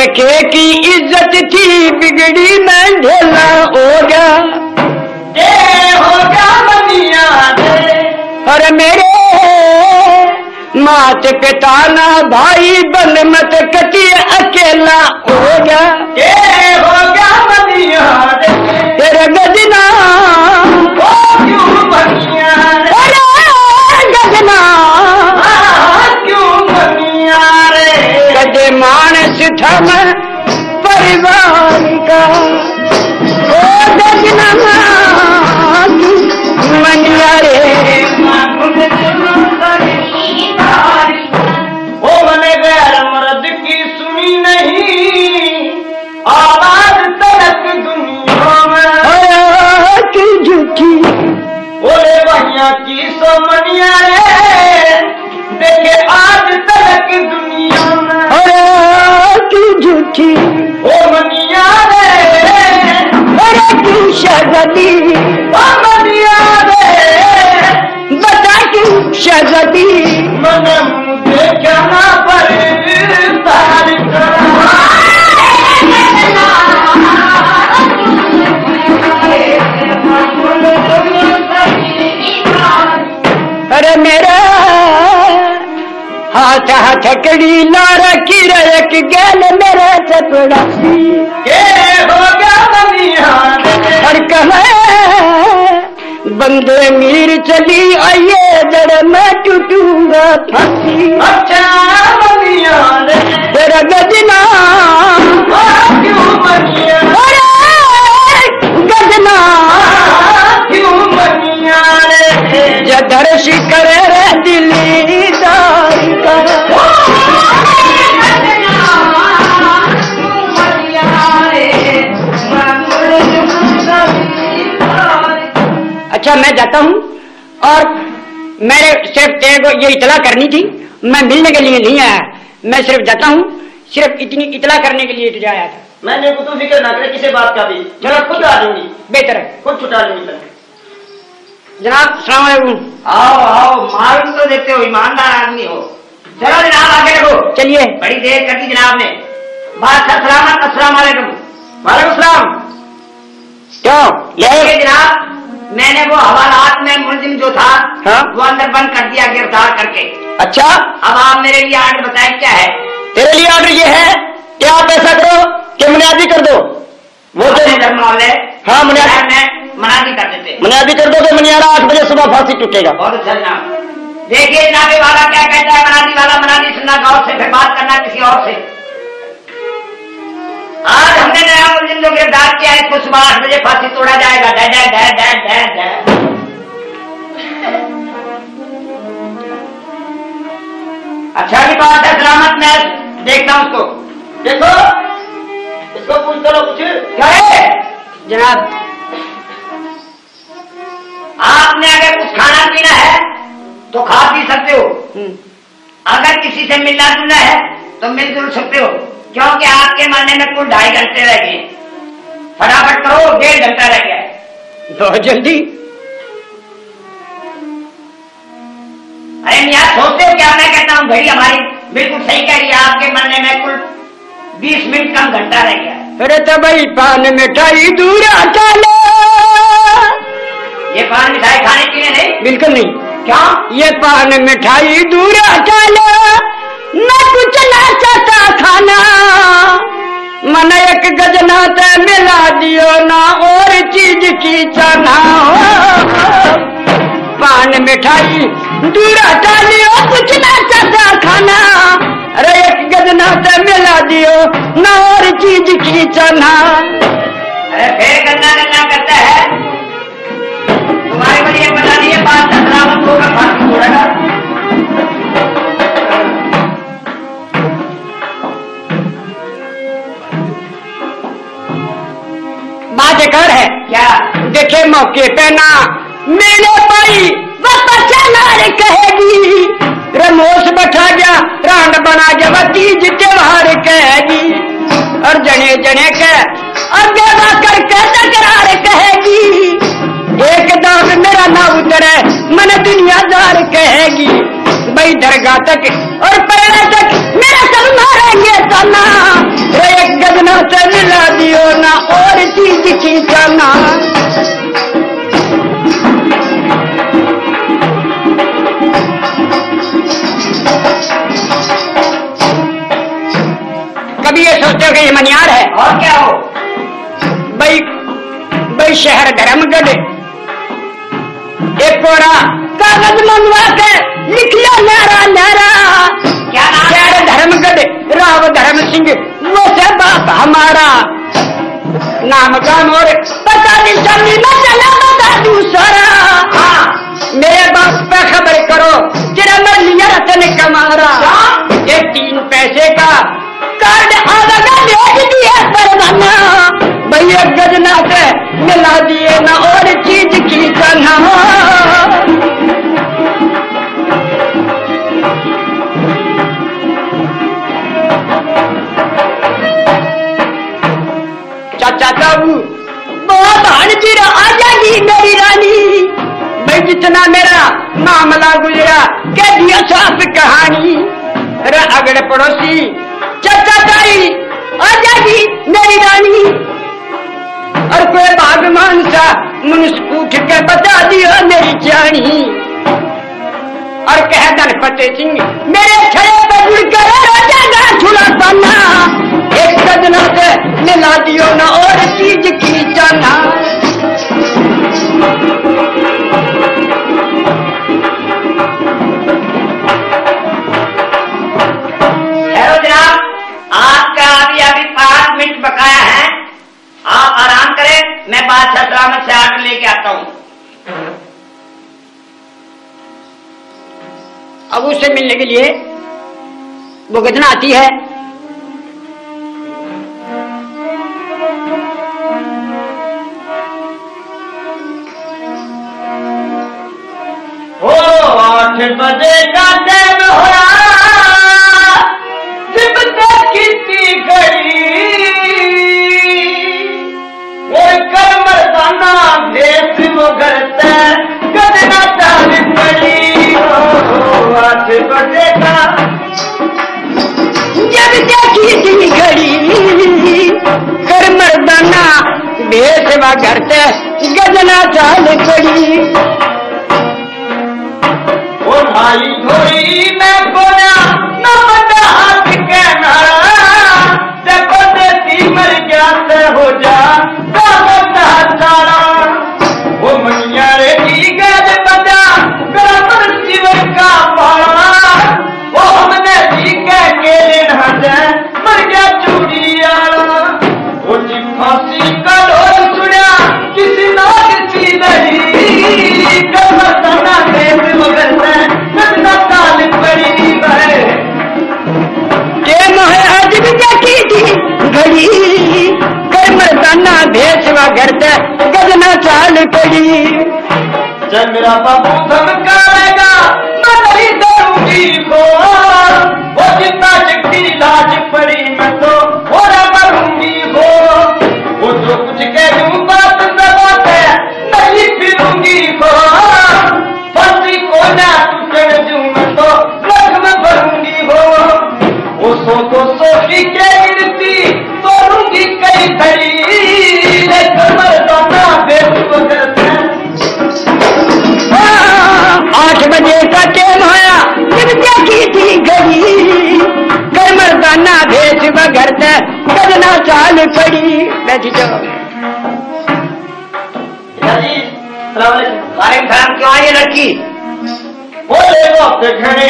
टके की इज़्ज़त थी बिगड़ी मैं ढेला हो गया। दे हो गया बनिया दे और मेरे मात पिता ना भाई बन मत कटी अकेला हो गया। दे हो गया मानस थम परिवार की हाथ लारा की रयक गैल मेरा चपड़ासी के हो गया बंदे मीर चली आइए जड़ मैं टूटूँगा फांसी। अच्छा तेरा गजना। गजना। क्यों जधर शिकर अच्छा मैं जाता हूँ और मेरे सिर्फ़ तेरे को ये इतला करनी थी मैं मिलने के लिए नहीं आया। मैं सिर्फ़ जाता हूँ सिर्फ़ इतनी इतला करने के लिए तुझे आया था। मैंने को तू फ़िक्र ना करे किसी बात का भी जरा खुद आ दूँगी बेहतर है। खुद छुटा लूँगी जनाब सलाम आओ आओ मालूम तो देते हो ईमानदार आदमी हो। चलो जनाब आगे रखो चलिए। बड़ी देर कर दी जनाब ने। बात सलामत अस्सलाम वालेकुम वालेकुम सलाम। क्यों? देखिए जनाब। मैंने वो हवालात में मुलजिम जो था हाँ? वो अंदर बंद कर दिया गिरफ़्तार करके। अच्छा? अब आप मेरे लिए आर्डर बताए क्या है? तेरे लिए ऑर्डर ये है कि आप ऐसा करो कि मुनियादी कर दो। वो तो वाले हाँ, मुनियादी- मनादी कर देते। मुनियादी कर दो तो मुनियारा आठ बजे सुबह फांसी टूटेगा। बहुत अच्छा जनाब देखिए जनाबे वाला क्या कहता है? मनादी वाला मनादी सुनना गौर से फिर बात करना किसी और से। आज हमने नया मुलजिम जो गिरफ़्तार किया है इसको सुबह आठ बजे फांसी तोड़ा जाएगा। डै डै डै डै डै डै अच्छा की बात है सलामत मैं देखता हूँ उसको। देखो इसको पूछ करो कुछ। क्या है? जनाब। आपने अगर कुछ खाना पीना है तो खा पी सकते हो। हम्म, अगर किसी से मिलना जुलना है तो मिलजुल सकते हो। क्योंकि आपके मरने में कुल ढाई घंटे रह गए फटाफट करो डेढ़ घंटा रह गया बहुत जल्दी। अरे मियाँ सोचते हो क्या मैं कहता हूँ घड़ी हमारी बिल्कुल सही कह रही है आपके मरने में कुल बीस मिनट कम घंटा रह गया अरे तो भाई पान मिठाई दूर हटा लो। ये पान मिठाई खाने के लिए नहीं? बिल्कुल नहीं। क्या? ये पान मिठाई दूर हटा लो। मैं कुछ ना चाहता ना मन एक गजना ते मिला दियो ना और चीज़ की चना पान मिठाई दूर डालियो कुछ के मौके पे ना मिले पाई वापस कहेगी। रमोस बैठा गया, रांड बना गया, वह तीज त्योहार कहेगी। और जने जने के अगे करके तकरार कहेगी। एक दाग मेरा ना उतरे, मन दुनियादार कहेगी। भाई दरगाह तक और पैरा तक मेरा सब मारेंगे तना एक गजना से मिला दियो ना, और चीज़ की और क्या हो? भाई भाई शहर धर्मगढ़ एक कोरा कागज़ मंगवा के लिख लिया नारा नारा। क्या? शहर धर्मगढ़ राव धर्म सिंह वो से बाप हमारा। नाम का मोर पता नहीं चली न चला बता दूसरा हाँ। मेरे बाप पे खबर करो तेरा मैं लिया रतन कमारा। ये तीन पैसे का कार्ड आवेगा भेज दिया परवाना भैया गजना से मिला दिए ना और चीज़ की तना चाचा बाबू बहुत हानजीर आ जाएगी मेरी रानी। भाई जितना मेरा मामला गुजरा कह दिया साफ़ कहानी? अरे अगड़े पड़ोसी चाचा ताई आ जाएगी मेरी रानी। और कोई बागमान सा मनुष्य उठ के बता दिया मेरी जानी। और कह गणपति सिंह, मेरे छड़े पे अब उससे मिलने के लिए वो कितना आती है? जब देखी थी घड़ी कर मर्दाना भेसवा करते गजना चाल पड़ी। ओ थोड़ी मैं बोला, न बता हाथ के नारा, जब देती मर गया से हो जा चाल पड़ी जब मेरा बाबू धमकाएगा मैं नहीं डरूँगी को वो जितना चिट्ठी लाज पड़ी मैं तो और मरूँगी हो वो जो कुछ कह दूँ बात सब नहीं फिरूँगी हो फांसी को ना चढ़ दूँ मैं तो लग में भरूँगी हो वो सो तो सो की के गिरती तोड़ूँगी कई धड़ी मर्दाना भेज बगरते करना चाल पड़ी। बैठी जाओ क्यों आई लड़की? बोले वक्त घने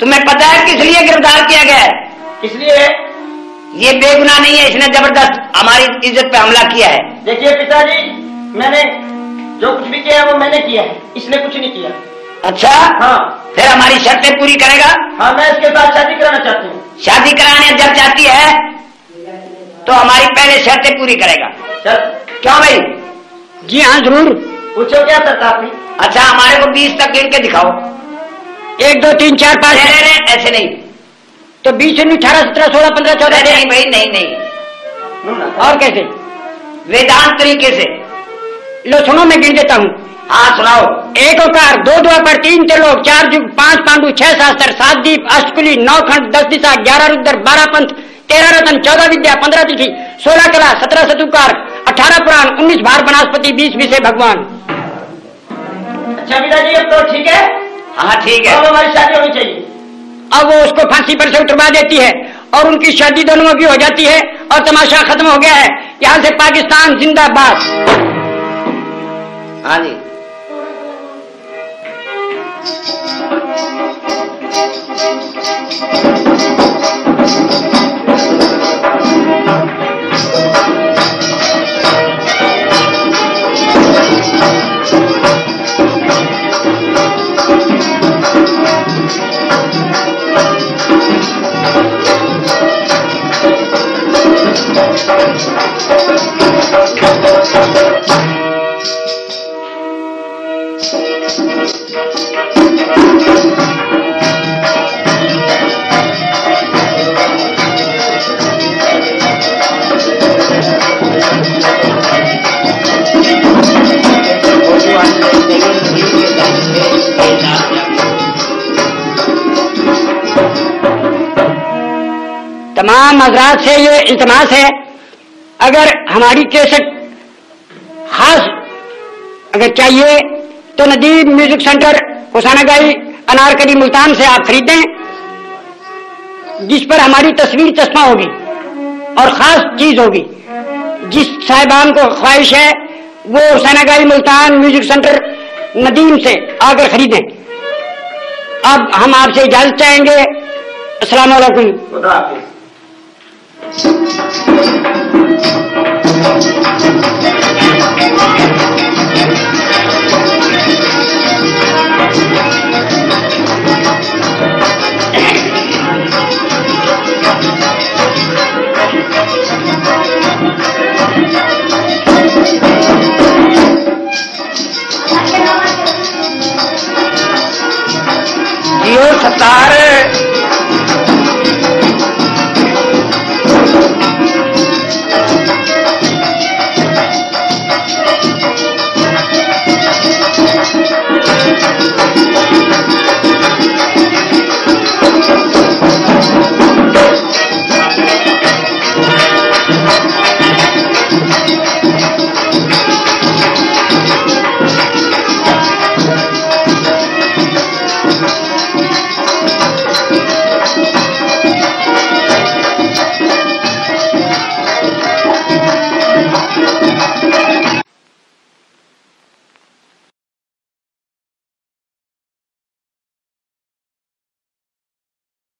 तुम्हें पता है किस लिए गिरफ़्तार किया गया है? इसलिए ये बेगुनाह नहीं है इसने ज़बरदस्त हमारी इज़्ज़त पे हमला किया है। देखिए पिताजी मैंने जो कुछ भी किया है वो मैंने किया है। इसने कुछ नहीं किया। अच्छा? हाँ। फिर हमारी शर्तें पूरी करेगा? हाँ मैं इसके साथ शादी कराना चाहती हूँ। शादी कराने जब चाहती है तो हमारी पहले शर्तें पूरी करेगा। सर। क्यों भाई? जी हाँ ज़रूर। पूछो क्या शर्त आपकी अच्छा हमारे को बीस तक गिन के दिखाओ। एक दो तीन चार पाँच। नहीं नहीं ऐसे नहीं। तो बीस उन्नीस अठारह सत्रह सोलह पंद्रह चौदह नहीं भाई नहीं नहीं। और कैसे? वेदांत तरीके से। लो सुनो मैं गिन देता हूँ। हाँ सुनाओ। एक ओकार दो द्वापर तीन त्रिलोक चार जुग पाँच पांडु छह शास्त्र सात दीप अष्टकुली नौ खंड दस दिशा ग्यारह रुद्र बारह पंथ तेरह रतन चौदह विद्या पंद्रह तिथि सोलह कला सत्रह सतुकार अठारह पुराण उन्नीस भार वनस्पति बीस विषय भगवान। अच्छा पिताजी अब तो ठीक है। हाँ ठीक है। अब हमारी शादी होनी चाहिए। अब वो उसको फांसी पर से उतरवा देती है और उनकी शादी दोनों की हो जाती है और तमाशा खत्म हो गया है। यहाँ से पाकिस्तान जिंदाबाद। हाँ जी। तमाम हजरात से ये इल्तमास है। अगर हमारी केसट खास अगर चाहिए तो नदीम म्यूज़िक सेंटर हुसैनागाई अनारकली मुल्तान से आप खरीदें, जिस पर हमारी तस्वीर चश्मा होगी और खास चीज़ होगी। जिस साहिबान को ख्वाहिश है, वो हुसैनागाई मुल्तान म्यूज़िक सेंटर नदीम से आकर खरीदें। अब हम आपसे इजाज़त चाहेंगे। अस्सलाम वालेकुम